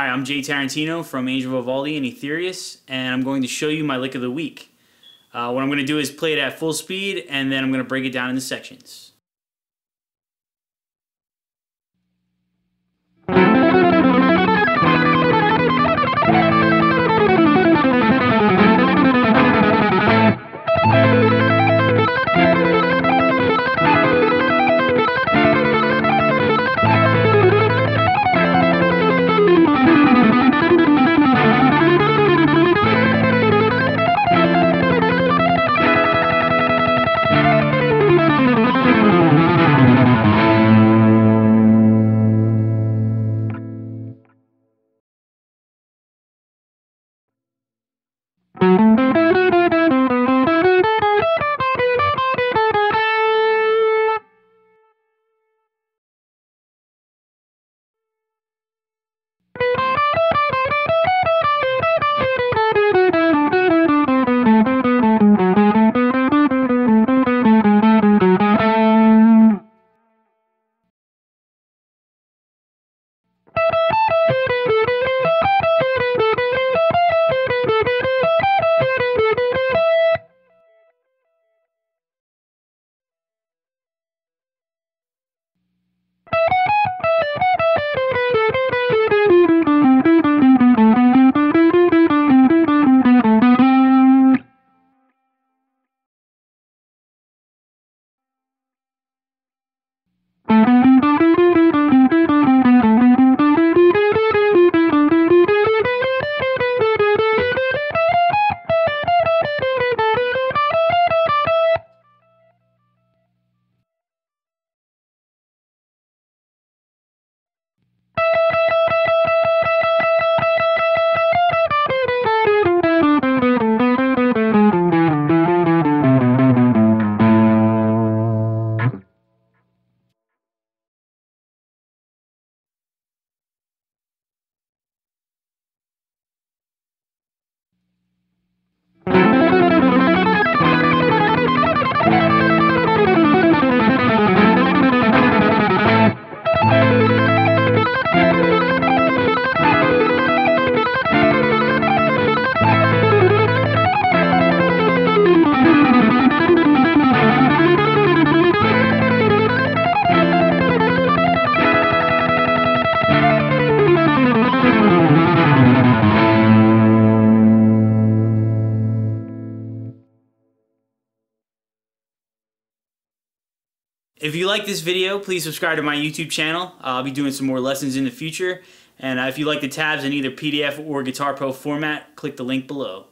Hi, I'm Jay Tarantino from Angel Vivaldi and Etherius, and I'm going to show you my lick of the week. Uh, what I'm going to do is play it at full speed, and then I'm going to break it down into sections. If you like this video, please subscribe to my YouTube channel. I'll be doing some more lessons in the future. And uh, if you like the tabs in either PDF or Guitar Pro format, click the link below.